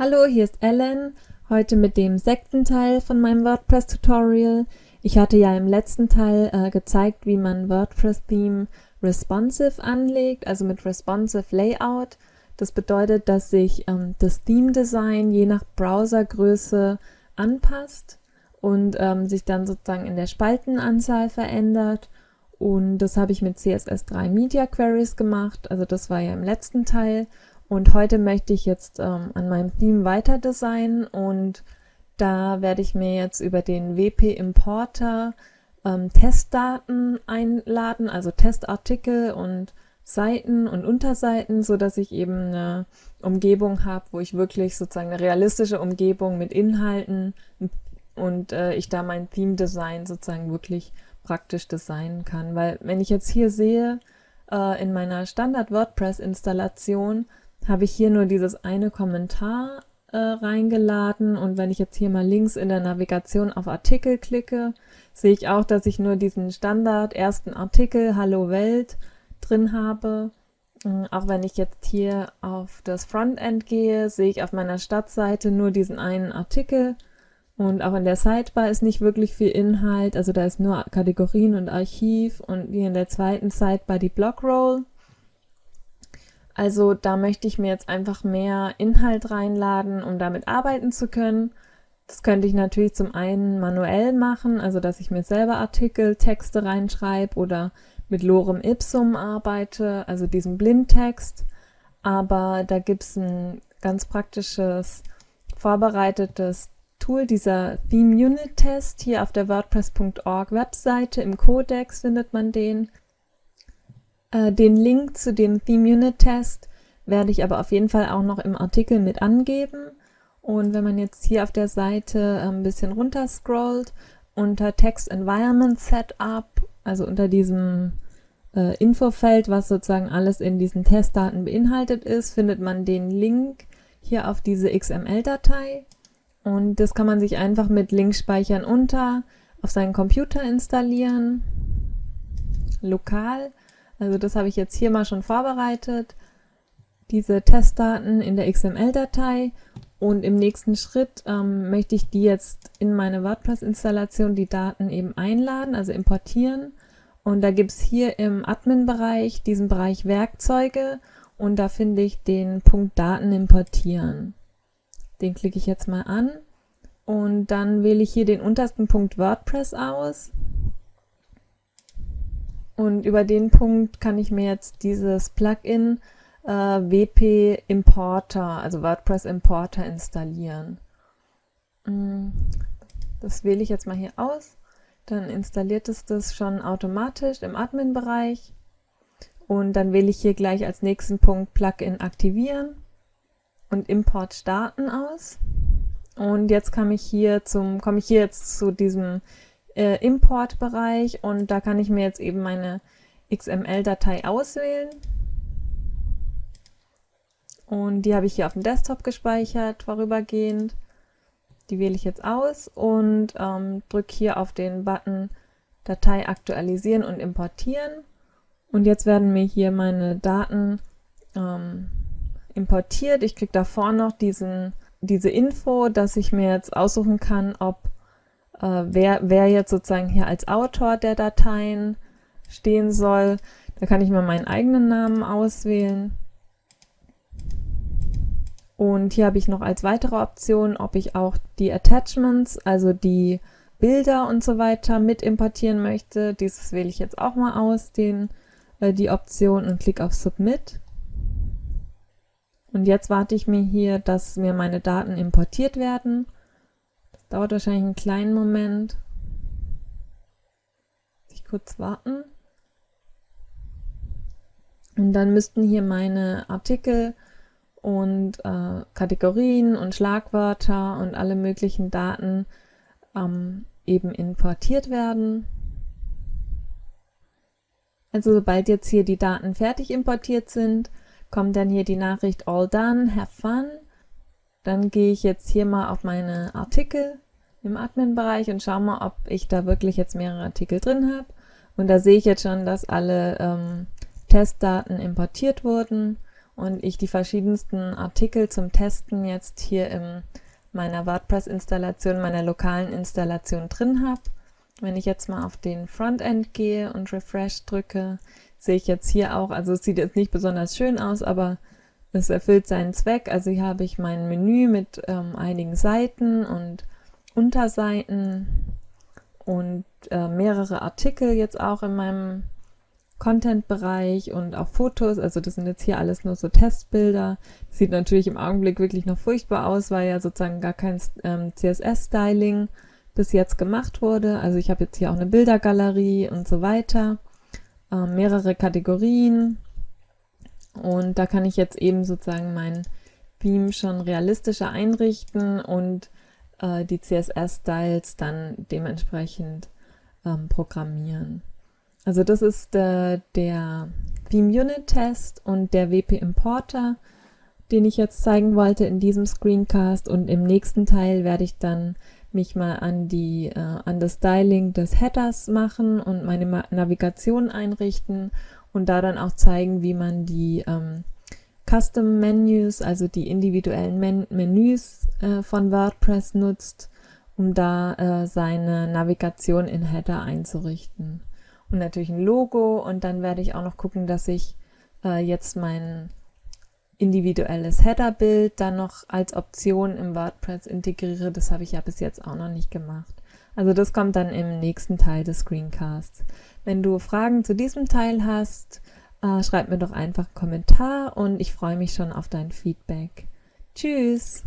Hallo, hier ist Ellen. Heute mit dem sechsten Teil von meinem WordPress-Tutorial. Ich hatte ja im letzten Teil äh, gezeigt, wie man WordPress-Theme responsive anlegt, also mit responsive Layout. Das bedeutet, dass sich ähm, das Theme-Design je nach Browsergröße anpasst und ähm, sich dann sozusagen in der Spaltenanzahl verändert. Und das habe ich mit CSS3 Media Queries gemacht, also das war ja im letzten Teil. Und heute möchte ich jetzt ähm, an meinem Theme weiter designen und da werde ich mir jetzt über den WP Importer ähm, Testdaten einladen, also Testartikel und Seiten und Unterseiten, so dass ich eben eine Umgebung habe, wo ich wirklich sozusagen eine realistische Umgebung mit Inhalten und äh, ich da mein Theme Design sozusagen wirklich praktisch designen kann. Weil wenn ich jetzt hier sehe, äh, in meiner Standard WordPress Installation, habe ich hier nur dieses eine Kommentar äh, reingeladen und wenn ich jetzt hier mal links in der Navigation auf Artikel klicke, sehe ich auch, dass ich nur diesen Standard ersten Artikel Hallo Welt drin habe. Äh, auch wenn ich jetzt hier auf das Frontend gehe, sehe ich auf meiner Stadtseite nur diesen einen Artikel und auch in der Sidebar ist nicht wirklich viel Inhalt, also da ist nur Kategorien und Archiv und hier in der zweiten Sidebar die Blockroll. Also da möchte ich mir jetzt einfach mehr Inhalt reinladen, um damit arbeiten zu können. Das könnte ich natürlich zum einen manuell machen, also dass ich mir selber Artikel, Texte reinschreibe oder mit Lorem Ipsum arbeite, also diesem Blindtext. Aber da gibt es ein ganz praktisches, vorbereitetes Tool, dieser Theme Unit Test. Hier auf der WordPress.org Webseite im Codex findet man den. Äh, den Link zu dem Theme Unit Test werde ich aber auf jeden Fall auch noch im Artikel mit angeben. Und wenn man jetzt hier auf der Seite ein bisschen runter scrollt, unter Text Environment Setup, also unter diesem äh, Infofeld, was sozusagen alles in diesen Testdaten beinhaltet ist, findet man den Link hier auf diese XML-Datei. Und das kann man sich einfach mit Linkspeichern unter auf seinen Computer installieren, lokal. Also das habe ich jetzt hier mal schon vorbereitet, diese Testdaten in der XML-Datei und im nächsten Schritt ähm, möchte ich die jetzt in meine WordPress-Installation die Daten eben einladen, also importieren. Und da gibt es hier im Admin-Bereich diesen Bereich Werkzeuge. Und da finde ich den Punkt Daten importieren. Den klicke ich jetzt mal an. Und dann wähle ich hier den untersten Punkt WordPress aus und über den Punkt kann ich mir jetzt dieses Plugin äh, WP Importer, also WordPress Importer installieren. Mm, das wähle ich jetzt mal hier aus. Dann installiert es das schon automatisch im Admin-Bereich. Und dann wähle ich hier gleich als nächsten Punkt Plugin aktivieren und Import starten aus. Und jetzt komme ich hier zum, komme ich hier jetzt zu diesem äh, Importbereich und da kann ich mir jetzt eben meine XML-Datei auswählen. Und die habe ich hier auf dem Desktop gespeichert, vorübergehend. Die wähle ich jetzt aus und ähm, drücke hier auf den Button Datei aktualisieren und importieren. Und jetzt werden mir hier meine Daten ähm, importiert. Ich kriege davor noch diesen, diese Info, dass ich mir jetzt aussuchen kann, ob äh, wer, wer jetzt sozusagen hier als Autor der Dateien stehen soll. Da kann ich mal meinen eigenen Namen auswählen. Und hier habe ich noch als weitere Option, ob ich auch die Attachments, also die Bilder und so weiter mit importieren möchte. Dieses wähle ich jetzt auch mal aus, den, äh, die Option und klicke auf Submit. Und jetzt warte ich mir hier, dass mir meine Daten importiert werden. Dauert wahrscheinlich einen kleinen Moment. Ich kurz warten. Und dann müssten hier meine Artikel und äh, Kategorien und Schlagwörter und alle möglichen Daten ähm, eben importiert werden. Also sobald jetzt hier die Daten fertig importiert sind, kommt dann hier die Nachricht All done, have fun. Dann gehe ich jetzt hier mal auf meine Artikel im Admin-Bereich und schaue mal, ob ich da wirklich jetzt mehrere Artikel drin habe. Und da sehe ich jetzt schon, dass alle ähm, Testdaten importiert wurden. und ich die verschiedensten Artikel zum Testen jetzt hier in meiner WordPress-Installation, meiner lokalen Installation drin habe. Wenn ich jetzt mal auf den Frontend gehe und Refresh drücke, sehe ich jetzt hier auch, also es sieht jetzt nicht besonders schön aus, aber es erfüllt seinen Zweck. Also hier habe ich mein Menü mit ähm, einigen Seiten und Unterseiten und äh, mehrere Artikel jetzt auch in meinem Content-Bereich und auch Fotos. Also das sind jetzt hier alles nur so Testbilder. Sieht natürlich im Augenblick wirklich noch furchtbar aus, weil ja sozusagen gar kein ähm, CSS-Styling bis jetzt gemacht wurde. Also ich habe jetzt hier auch eine Bildergalerie und so weiter. Äh, mehrere Kategorien. Und da kann ich jetzt eben sozusagen mein Theme schon realistischer einrichten und äh, die CSS-Styles dann dementsprechend ähm, programmieren. Also das ist äh, der Theme Unit Test und der WP Importer, den ich jetzt zeigen wollte in diesem Screencast und im nächsten Teil werde ich dann mich mal an die äh, an das Styling des Headers machen und meine Ma Navigation einrichten und da dann auch zeigen, wie man die ähm, Custom Menus, also die individuellen Men Menüs äh, von WordPress nutzt, um da äh, seine Navigation in Header einzurichten. Und natürlich ein Logo und dann werde ich auch noch gucken, dass ich äh, jetzt mein individuelles Header-Bild dann noch als Option im WordPress integriere. Das habe ich ja bis jetzt auch noch nicht gemacht. Also das kommt dann im nächsten Teil des Screencasts. Wenn du Fragen zu diesem Teil hast, äh, schreib mir doch einfach einen Kommentar und ich freue mich schon auf dein Feedback. Tschüss!